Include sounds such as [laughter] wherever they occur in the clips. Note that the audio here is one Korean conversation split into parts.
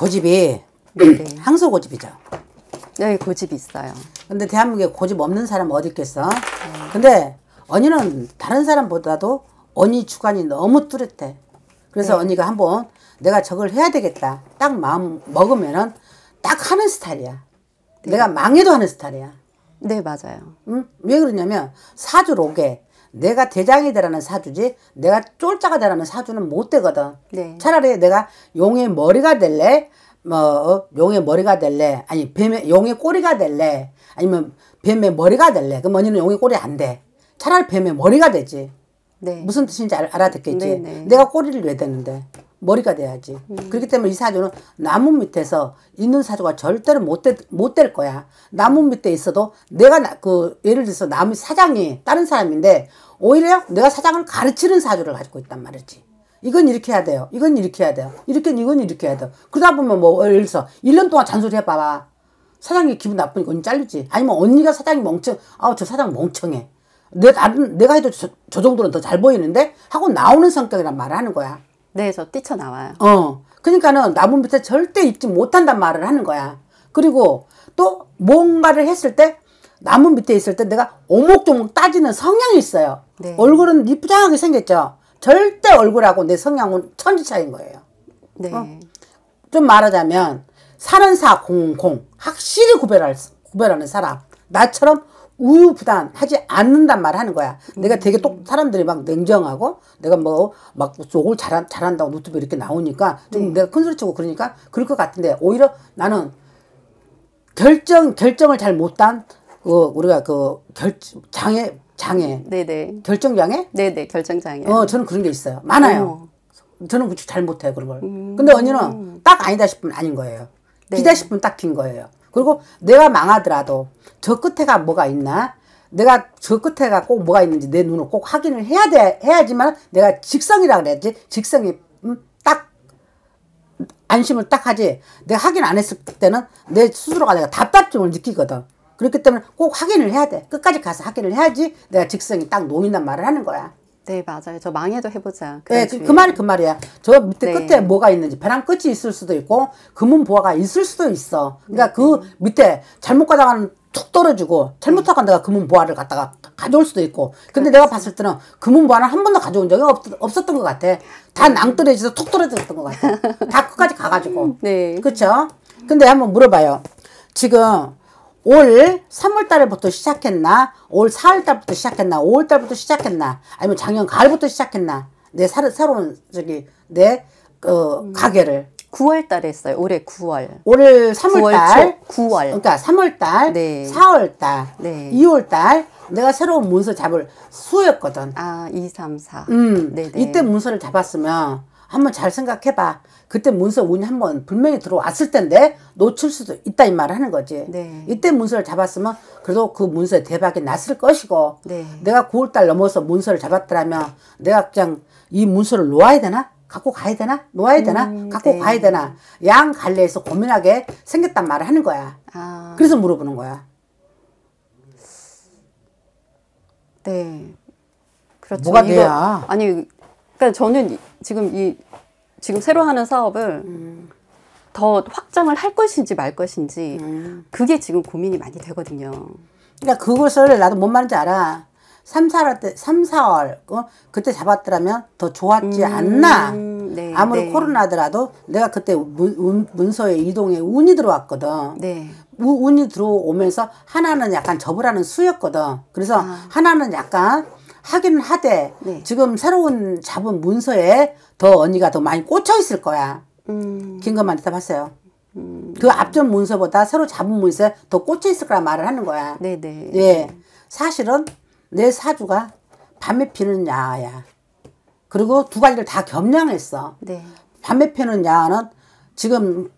고집이 네. 항소 고집이죠. 네, 고집이 있어요. 근데 대한민국에 고집 없는 사람 어디 있겠어? 근데 언니는 다른 사람보다도 언니 주관이 너무 뚜렷해. 그래서 언니가 한번 내가 저걸 해야 되겠다. 딱 마음 먹으면은 딱 하는 스타일이야. 내가 망해도 하는 스타일이야. 네, 맞아요. 응? 왜 그러냐면 사주로 오게 내가 대장이 되라는 사주지 내가 쫄자가 되라는 사주는 못 되거든. 네. 차라리 내가 용의 머리가 될래 뭐 어? 용의 머리가 될래 아니 뱀의 용의 꼬리가 될래 아니면 뱀의 머리가 될래 그럼 언니는 용의 꼬리 안 돼. 차라리 뱀의 머리가 되지. 네. 무슨 뜻인지 알, 알아듣겠지. 네, 네. 내가 꼬리를 왜 되는데 머리가 돼야지. 음. 그렇기 때문에 이 사주는 나무 밑에서 있는 사주가 절대로 못될 거야. 나무 밑에 있어도 내가 나, 그 예를 들어서 나무 사장이 다른 사람인데 오히려 내가 사장을 가르치는 사주를 가지고 있단 말이지. 이건 이렇게 해야 돼요. 이건 이렇게 해야 돼요. 이렇게 이건 이렇게 해야 돼요. 그러다 보면 뭐 예를 들어서 1년 동안 잔소리 해봐봐. 사장이 기분 나쁘니까 언니 잘리지. 아니면 언니가 사장이 멍청, 아우 저 사장 멍청해. 내, 다른, 내가 해도 저, 저 정도는 더 잘 보이는데? 하고 나오는 성격이란 말을 하는 거야. 네, 저 뛰쳐나와요. 어. 그러니까는 나무 밑에 절대 있지 못한단 말을 하는 거야. 그리고 또 뭔가를 했을 때 나무 밑에 있을 때 내가 오목조목 따지는 성향이 있어요. 네. 얼굴은 이쁘장하게 생겼죠. 절대 얼굴하고 내 성향은 천지 차이인 거예요. 네. 어. 좀 말하자면 사는사 공공 확실히 구별할 구별하는 사람 나처럼 우유부단하지 않는단 말 하는 거야. 내가 되게 똑 사람들이 막 냉정하고 내가 뭐 막 욕을 잘한 잘한다고 노트북 이렇게 나오니까 좀 내가 큰 소리 치고 그러니까 그럴 것 같은데 오히려 나는 결정 결정을 잘 못한 그 우리가 그 결 장애 장애 네, 네. 결정 장애 네, 네. 결정 장애. 어, 저는 그런 게 있어요. 많아요. 저는 그잘 못해요, 그런 걸. 근데 언니는 딱 아니다 싶으면 아닌 거예요. 기다 싶으면 딱 긴 거예요. 그리고 내가 망하더라도 저 끝에가 뭐가 있나? 내가 저 끝에가 꼭 뭐가 있는지 내 눈으로 꼭 확인을 해야 돼, 해야지만 내가 직성이라 그래야지. 직성이, 음, 딱, 안심을 딱 하지. 내가 확인 안 했을 때는 내 스스로가 내가 답답증을 느끼거든. 그렇기 때문에 꼭 확인을 해야 돼. 끝까지 가서 확인을 해야지 내가 직성이 딱 놓인단 말을 하는 거야. 네, 맞아요. 저 망해도 해보자. 네, 그. 그 말이 그 말이야. 저 밑에 네. 끝에 뭐가 있는지 벼랑 끝이 있을 수도 있고 금은 보화가 있을 수도 있어. 그러니까 그 밑에 잘못 가다가는 툭 떨어지고 잘못하고 내가 금은 보화를 갖다가 가져올 수도 있고. 근데 내가 봤을 때는 금은 보화는 한 번도 가져온 적이 없, 없었던 것 같아. 다 낭떠러지서 툭 떨어졌던 것 같아. 다 끝까지 가가지고. [laughs] 네. 그쵸? 근데 한번 물어봐요. 지금 올 3월 달부터 시작했나? 올 4월 달부터 시작했나? 5월 달부터 시작했나? 아니면 작년 가을부터 시작했나? 내 사, 새로운 저기 내그 가게를 9월 달에 했어요. 올해 9월. 올 3월 9월 달 초, 9월. 그러니까 3월 달, 네. 4월 달, 네. 2월 달 내가 새로운 문서 잡을 수였거든. 아, 2, 3, 4. 음, 네네. 이때 문서를 잡았으면 한번 잘 생각해봐. 그때 문서 운이 한번 분명히 들어왔을 텐데 놓칠 수도 있다 이 말을 하는 거지. 네. 이때 문서를 잡았으면 그래도 그 문서에 대박이 났을 것이고 네. 내가 9월달 넘어서 문서를 잡았더라면 내가 그냥 이 문서를 놓아야 되나? 갖고 가야 되나? 놓아야 되나? 갖고 네. 가야 되나? 양 갈래에서 고민하게 생겼단 말을 하는 거야. 아, 그래서 물어보는 거야. 네. 그렇죠. 뭐가 돼야? 아니, 그러니까 저는 이- 지금 이 지금 새로 하는 사업을 음. 더 확장을 할 것인지 말 것인지 음. 그게 지금 고민이 많이 되거든요. 그러니까 그것을 나도 뭔 말인지 알아. 3, 4월 때, 3, 4월, 어? 그때 잡았더라면 더 좋았지 않나. 네, 아무리 네. 코로나더라도 내가 그때 문, 운- 문서에 이동에 운이 들어왔거든. 네. 우- 운이 들어오면서 하나는 약간 접으라는 수였거든. 그래서 하나는 약간 하기는 하되 네. 지금 새로운 잡은 문서에 더 언니가 더 많이 꽂혀 있을 거야. 음, 긴 것만 대답하세요. 그 앞전 문서보다 새로 잡은 문서에 더 꽂혀 있을 거란 말을 하는 거야. 네, 네. 예. 사실은 내 사주가 밤에 피는 야야. 그리고 두 가지를 다 겸양했어. 네. 밤에 피는 야는 지금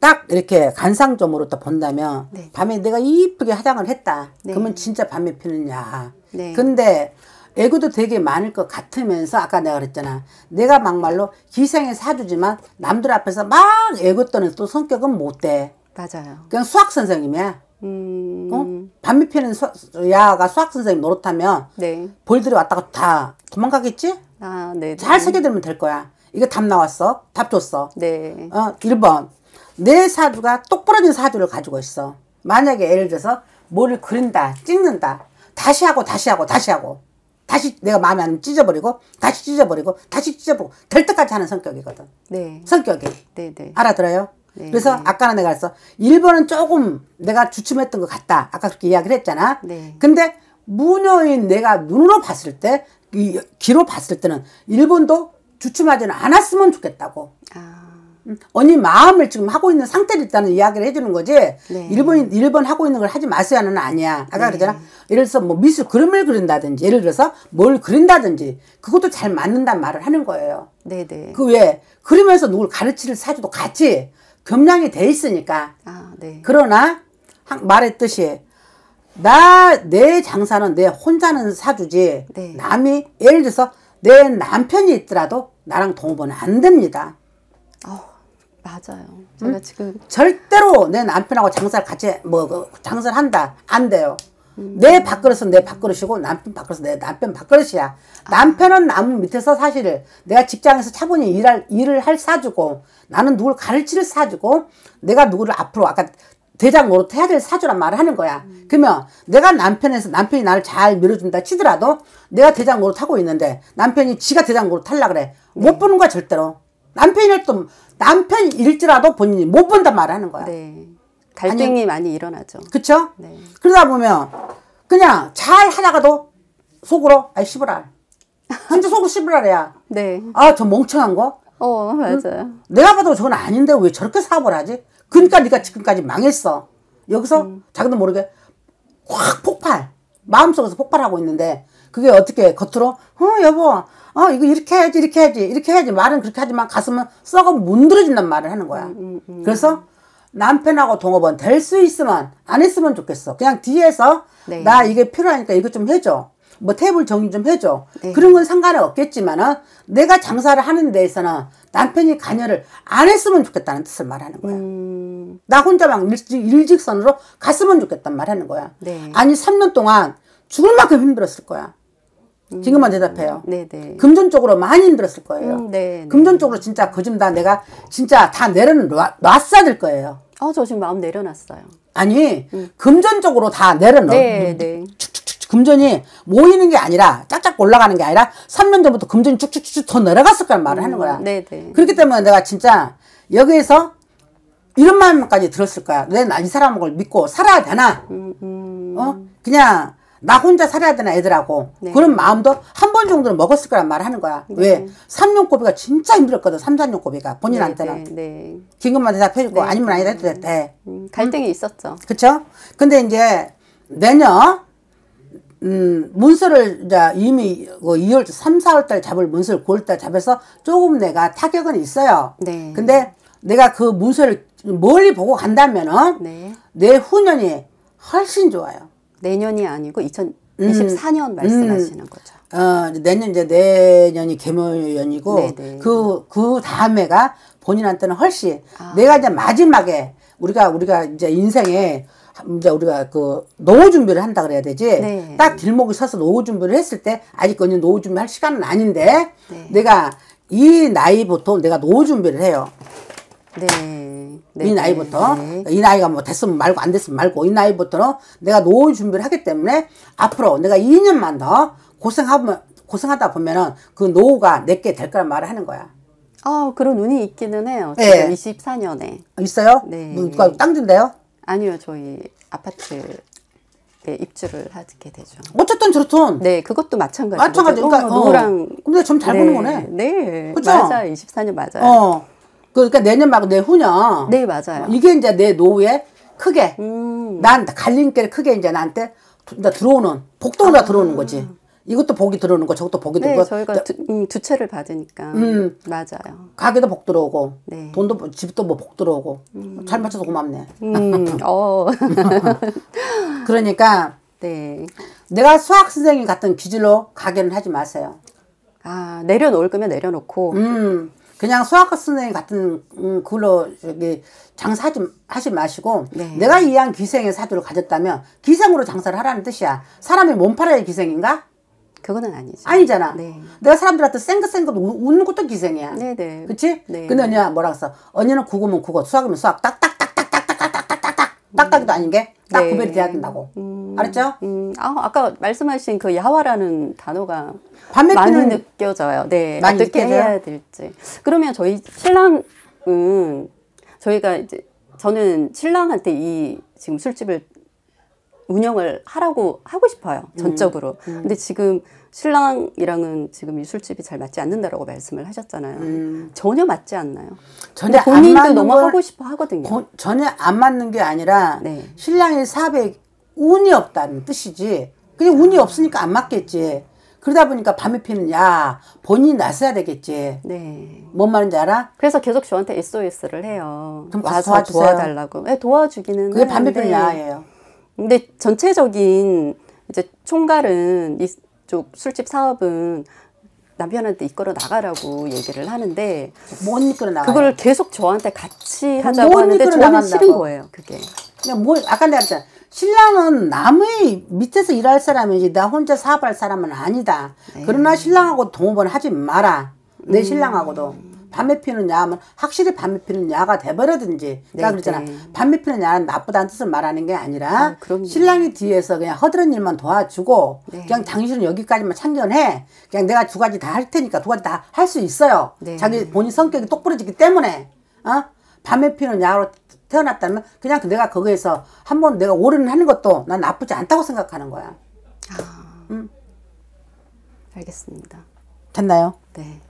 딱 이렇게 간상점으로 또 본다면 네. 밤에 내가 이쁘게 화장을 했다. 네. 그러면 진짜 밤에 피는 야. 네. 근데 애교도 되게 많을 것 같으면서 아까 내가 그랬잖아. 내가 막말로 기생의 사주지만 남들 앞에서 막 애교 떠는 또 성격은 못 돼. 맞아요. 그냥 수학 선생님이야. 음, 어? 밤에 피는 수, 야가 수학 선생님 노릇하면 네. 볼들이 왔다가 다 도망가겠지? 아, 네. 잘 새겨들면 될 거야. 이거 답 나왔어. 답 줬어. 네. 어, 1번. 내 사주가 똑부러진 사주를 가지고 있어. 만약에 예를 들어서 뭐를 그린다, 찍는다. 다시 하고 다시 하고 다시 하고 다시 내가 마음에 안 찢어버리고 다시 찢어버리고 다시 찢어버리고 될 때까지 하는 성격이거든. 네. 성격이. 네, 네. 알아들어요? 네, 그래서 네. 아까는 내가 했어. 1번은 조금 내가 주춤했던 것 같다. 아까 그렇게 이야기를 했잖아. 네. 근데 무녀인 내가 눈으로 봤을 때, 이 귀로 봤을 때는 1번도 주춤하지는 않았으면 좋겠다고. 아, 음, 언니 마음을 지금 하고 있는 상태를 일단은 이야기를 해주는 거지. 네. 일본 일본 하고 있는 걸 하지 마세요는 아니야. 아까 네. 그랬잖아. 예를 들어서 뭐 미술 그림을 그린다든지, 예를 들어서 뭘 그린다든지, 그것도 잘 맞는다는 말을 하는 거예요. 네, 네. 그왜 그러면서 누굴 가르칠 사주도 같이 겸양이 돼 있으니까. 아, 네. 그러나 한- 말했듯이 나 내 장사는 내 혼자는 사주지. 네. 남이 예를 들어서 내 남편이 있더라도 나랑 동업은 안 됩니다. 어, 맞아요. 음? 제가 지금 절대로 내 남편하고 장사를 같이 뭐 그, 장사를 한다 안 돼요. 내 밥그릇은 내 밥그릇이고 남편 밥그릇은 내 남편 밥그릇이야. 남편은 남 밑에서 사실 내가 직장에서 차분히 일할 일을 할 사주고 나는 누굴 가르칠 사주고 내가 누구를 앞으로 아까 대장 노릇 해야 될 사주란 말을 하는 거야. 그러면 내가 남편에서 남편이 나를 잘 밀어준다 치더라도 내가 대장 노릇 하고 있는데 남편이 지가 대장 노릇 하려 그래. 못 보는 거야 절대로. 남편이 또 남편 일지라도 본인이 못 본단 말을 하는 거야. 네. 갈등이 많이 일어나죠. 그쵸? 네. 그러다 보면 그냥 잘 하다가도 속으로 아이 씨부랄 진짜 속으로 씨부랄이야 네. 아 저 멍청한 거 어, 맞아요. 내가 봐도 저건 아닌데 왜 저렇게 사업을 하지 그러니까 네가 지금까지 망했어 여기서 자기도 모르게 확 폭발 마음속에서 폭발하고 있는데 그게 어떻게 겉으로 어 여보 어 이거 이렇게 해야지 이렇게 해야지 이렇게 해야지 말은 그렇게 하지만 가슴은 썩어 문드러진단 말을 하는 거야 그래서 남편하고 동업은 될 수 있으면 안 했으면 좋겠어 그냥 뒤에서 네. 나 이게 필요하니까 이거 좀 해줘 뭐 테이블 정리 좀 해줘 네. 그런 건 상관은 없겠지만은 내가 장사를 하는 데에서는 남편이 관여를 안 했으면 좋겠다는 뜻을 말하는 거야 음, 나 혼자 막 일직, 일직선으로 갔으면 좋겠단 말 하는 거야. 네. 아니, 3년 동안 죽을 만큼 힘들었을 거야. 지금만 대답해요. 네, 네. 금전적으로 많이 힘들었을 거예요. 음, 네, 네. 금전적으로 진짜 거짓 다 내가 진짜 다 내려놨어야 될 거예요. 어, 저 지금 마음 내려놨어요. 아니, 금전적으로 다 내려놓. 네, 네. 축축축 금전이 모이는 게 아니라 짝짝 올라가는 게 아니라 3년 전부터 금전이 쭉쭉쭉 더 내려갔을 거란 말을 하는 거야. 네, 네. 그렇기 때문에 내가 진짜 여기에서 이런 마음까지 들었을 거야. 내이 사람을 믿고 살아야 되나? 음, 음, 어? 그냥 나 혼자 살아야 되나 애들하고 네. 그런 마음도 한 번 정도는 먹었을 거란 말을 하는 거야. 왜? 3년 꼬비가 진짜 힘들었거든. 3, 4년 꼬비가 본인한테는. 네, 네. 긴급만 대답해주고 아니면 아니다 해도 돼. 음, 갈등이 있었죠. 그쵸? 근데 이제 내년 음, 문서를 이제 이미 그 2월, 3, 4월 달 잡을 문서를 9월 달 잡아서 조금 내가 타격은 있어요. 네. 근데 내가 그 문서를 멀리 보고 간다면은 네. 내 후년이 훨씬 좋아요. 내년이 아니고 2024년 말씀하시는 거죠. 어, 내년 이제 내년이 개묘년이고 네네. 그, 그 다음에가 본인한테는 훨씬 아. 내가 이제 마지막에 우리가 우리가 이제 인생에 이제 우리가 그 노후 준비를 한다 그래야 되지. 네. 딱 길목에 서서 노후 준비를 했을 때 아직 언니 노후 준비할 시간은 아닌데 네. 내가 이 나이부터 내가 노후 준비를 해요. 네. 네. 이 나이부터 네. 이 나이가 뭐 됐으면 말고 안 됐으면 말고 이 나이부터는 내가 노후 준비를 하기 때문에 앞으로 내가 2년만 더 고생하면 고생하다 보면은 그 노후가 내게 될 거란 말을 하는 거야. 아, 그런 운이 있기는 해요. 네. 지금 24년에. 있어요? 네. 누가 땅 준대요? 아니요, 저희 아파트에 입주를 하게 되죠. 어쨌든 저렇든 네, 그것도 마찬가지고. 마찬가지. 그러니까 어. 노랑. 근데 좀잘 네, 보는 거네. 네. 그죠? 맞아요. 24년 맞아요. 어. 그러니까 내년 말고 내 후년. 네, 맞아요. 이게 이제 내 노후에 크게 음. 난 갈림길 크게 이제 나한테 두- 이제 들어오는 복도가 들어오는 거지. 이것도 복이 들어오는 거, 저것도 복이 아. 네, 들어오고, 저희가 두, 음, 두 채를 받으니까. 음. 맞아요. 가게도 복 들어오고, 네. 돈도 뭐- 집도 뭐 복 들어오고, 잘 맞춰서 고맙네. 음, [laughs] 어. [laughs] 그러니까 네. 내가 수학 선생님 같은 기질로 가게는 하지 마세요. 아, 내려놓을 거면 내려놓고. 음, 그냥 수학 선생님 같은 음, 그걸로 저기 장사하지 하지 마시고 네. 내가 이한 기생의 사주를 가졌다면 기생으로 장사를 하라는 뜻이야. 사람이 몸 팔아야 기생인가? 그거는 아니죠. 아니잖아. 네. 내가 사람들한테 쌩긋쌩긋 우- 웃는 것도 기생이야. 네네. 그치? 네. 근데 언니가 뭐라 써? 언니는 국어면 국어, 수학이면 수학, 딱딱 딱딱이도 아닌 게딱 네. 구별이 돼야 된다고. 알았죠? 음, 아, 아까 말씀하신 그 야화라는 단어가 많이 느껴져요. 네. 많이 어떻게 느껴져요? 해야 될지. 그러면 저희 신랑은 저희가 이제 저는 신랑한테 이 지금 술집을 운영을 하라고 하고 싶어요. 음. 전적으로. 근데 지금 신랑이랑은 지금 이 술집이 잘 맞지 않는다라고 말씀을 하셨잖아요. 전혀 맞지 않나요? 음. 전혀 본인도 너무 걸 하고 싶어 하거든요. 고- 전혀 안 맞는 게 아니라 네. 신랑의 사업에 운이 없다는 뜻이지. 그냥 운이 없으니까 안 맞겠지. 그러다 보니까 밤에 피는 야 본인이 나서야 되겠지. 네. 뭔 말인지 알아? 그래서 계속 저한테 SOS를 해요. 그럼 와서 도와주세요. 도와달라고. 네, 도와주기는 그게 밤에 피는 야예요. 근데 전체적인 이제 총괄은 이쪽 술집 사업은 남편한테 이끌어 나가라고 얘기를 하는데 못 이끌어 나가. 그걸 계속 저한테 같이 하자고 못 하는데 저는 나간다고. 싫은 거예요. 그게. 그냥 뭘 아까 내가 그랬잖아. 신랑은 남의 밑에서 일할 사람이지 나 혼자 사업할 사람은 아니다. 네. 그러나 신랑하고 동업은 하지 마라. 음. 내 신랑하고도 밤에 피는 야 하면 확실히 밤에 피는 야가 돼버리든지. 내가 네, 그랬잖아. 네. 밤에 피는 야는 나쁘다는 뜻을 말하는 게 아니라 아. 신랑이 뒤에서 그냥 허드렛 일만 도와주고 네. 그냥 당신은 여기까지만 참견해. 그냥 내가 두 가지 다 할 테니까 두 가지 다 할 수 있어요. 네. 자기 본인 성격이 똑부러지기 때문에. 어? 밤에 피는 야로 태어났다면 그냥 내가 거기에서 한번 내가 오르는 하는 것도 난 나쁘지 않다고 생각하는 거야. 알겠습니다. 됐나요? 네.